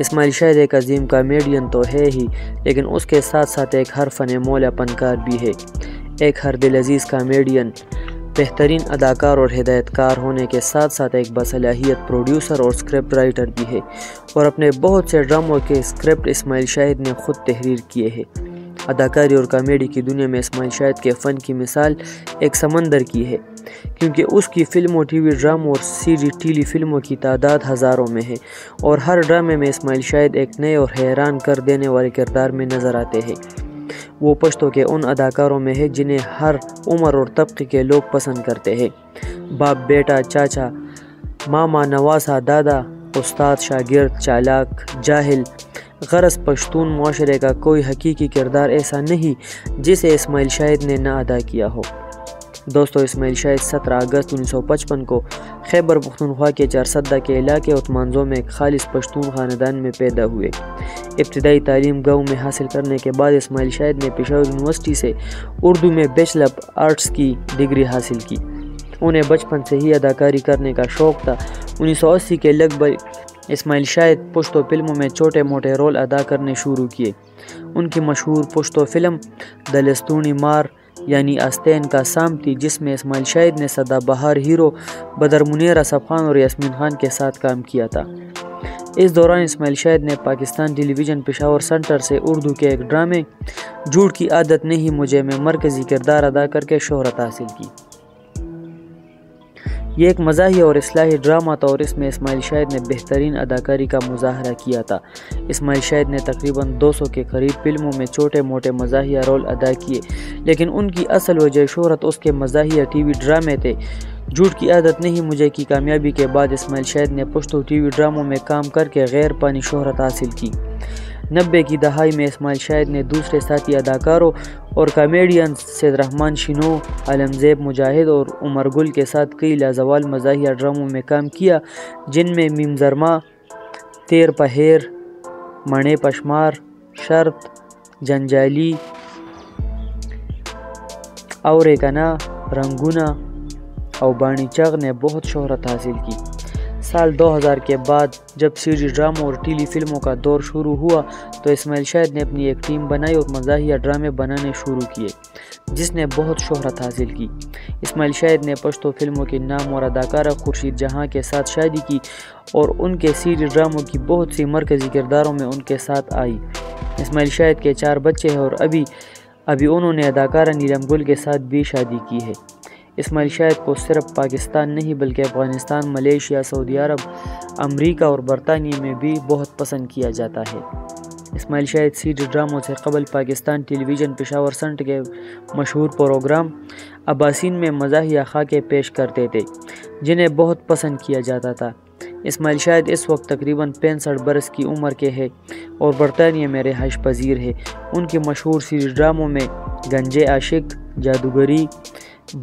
इसमाइल शाहिद एक अजीम कामेडियन तो है ही, लेकिन उसके साथ साथ एक हर फन मोल फनकार भी है। एक हर दिल अज़ीज़ कामेडियन बेहतरीन अदाकार और हिदायतकार होने के साथ साथ एक बसलाहियत प्रोड्यूसर और स्क्रिप्ट राइटर भी है और अपने बहुत से ड्रामों के स्क्रिप्ट इसमाइल शाहिद ने खुद तहरीर किए हैं। अदाकारी और कॉमेडी की दुनिया में इसमाइल शाहिद के फ़न की मिसाल एक समंदर की है, क्योंकि उसकी फ़िल्मों, टीवी ड्रामों और सीडी, टीली फ़िल्मों की तादाद हज़ारों में है और हर ड्रामे में इसमाइल शाहिद एक नए और हैरान कर देने वाले किरदार में नज़र आते हैं। वो पश्तों के उन अदाकारों में है जिन्हें हर उम्र और तबके के लोग पसंद करते हैं। बाप, बेटा, चाचा, मामा, नवासा, दादा, उस्ताद, शागिर्द, चालाक, जाहिल गरज पश्तून माशरे का कोई हकीकी किरदार ऐसा नहीं जिसे इसमाइल शाहिद ने ना अदा किया हो दोस्तों इसमाइल शाहिद 17 अगस्त 1955 को खैबर पख्तूनख्वा के चारसदा के इलाके उतमानजो में एक खालिश पश्तून ख़ानदान में पैदा हुए इब्तदाई तालीम गाँव में हासिल करने के बाद इसमाइल शाहिद ने पेशावर यूनिवर्सिटी से उर्दू में बैचलर आर्ट्स की डिग्री हासिल की उन्हें बचपन से ही अदाकारी करने का शौक़ था उन्नीस के लगभग इस्माइल शाहिद पुश्तो फ़िल्मों में छोटे मोटे रोल अदा करने शुरू किए। उनकी मशहूर पुश्तो फ़िल्म दलस्तूनी मार, यानी आस्तेन का साम थी, जिसमें इस्माइल शाहिद ने सदाबहार हीरो बदर मुनीर असफ खान और यासमीन खान के साथ काम किया था। इस दौरान इस्माइल शाहिद ने पाकिस्तान टेलीविज़न पेशावर सेंटर से उर्दू के एक ड्रामे झूठ की आदत नहीं मुझे में मरकज़ी किरदार अदा करके शहरत हासिल की। ये एक मजाही और असलाही ड्रामा था और इसमें इस्माइल शाहिद ने बेहतरीन अदाकारी का मुजाहरा किया था। इस्माइल शाहिद ने तकरीबन 200 के करीब फ़िल्मों में छोटे मोटे मजाहिया रोल अदा किए, लेकिन उनकी असल वजह शहरत उसके मजाहिया टीवी ड्रामे थे। झूठ की आदत नहीं, मुझे की कामयाबी के बाद इस्माइल शाहिद ने पुश्तो टीवी ड्रामों में काम करके गैर पानी शहरत हासिल की। नब्बे की दहाई में इस्माइल शाहिद ने दूसरे साथी अदाकारों और कॉमेडियन सैद रहमान, शिनो आलमजेब मुजाहिद और उमर गुल के साथ कई लाजवाल मजाहिया ड्रामों में काम किया, जिनमें मिमजरमा तेर पहेर, मणे पशमार, शर्त, जंजाली, और एकना रंगुना और बाणी चग ने बहुत शोहरत हासिल की। साल 2000 के बाद जब सीडी ड्रामा और टीली फ़िल्मों का दौर शुरू हुआ तो इसमाइल शाहिद ने अपनी एक टीम बनाई और मजाहिया ड्रामे बनाने शुरू किए, जिसने बहुत शोहरत हासिल की। इसमाइल शाहिद ने पश्तो फ़िल्मों के नाम और अदाकारा खुर्शीद जहाँ के साथ शादी की और उनके सीडी ड्रामों की बहुत सी मरकज़ी किरदारों में उनके साथ आई। इसमाइल शाहिद के चार बच्चे हैं और अभी अभी उन्होंने अदाकारा नीलम गुल के साथ भी शादी की है। इसमाइल शाहिद को सिर्फ़ पाकिस्तान नहीं, बल्कि अफ़गानिस्तान, मलेशिया, सऊदी अरब, अमरीका और बरतानिया में भी बहुत पसंद किया जाता है। इसमाइल शाहिद सीडी ड्रामों से कबल पाकिस्तान टेलीविज़न पेशावर संट के मशहूर प्रोग्राम अब्बासीन में मजाहिया खाके पेश करते थे, जिन्हें बहुत पसंद किया जाता था। इसमाइल शाहिद इस वक्त तकरीबन पैंसठ बरस की उम्र के हैं और बरतानिया में रिहाइश पजीर है। उनके मशहूर सीडी ड्रामों में गंजे आशिक, जादूगरी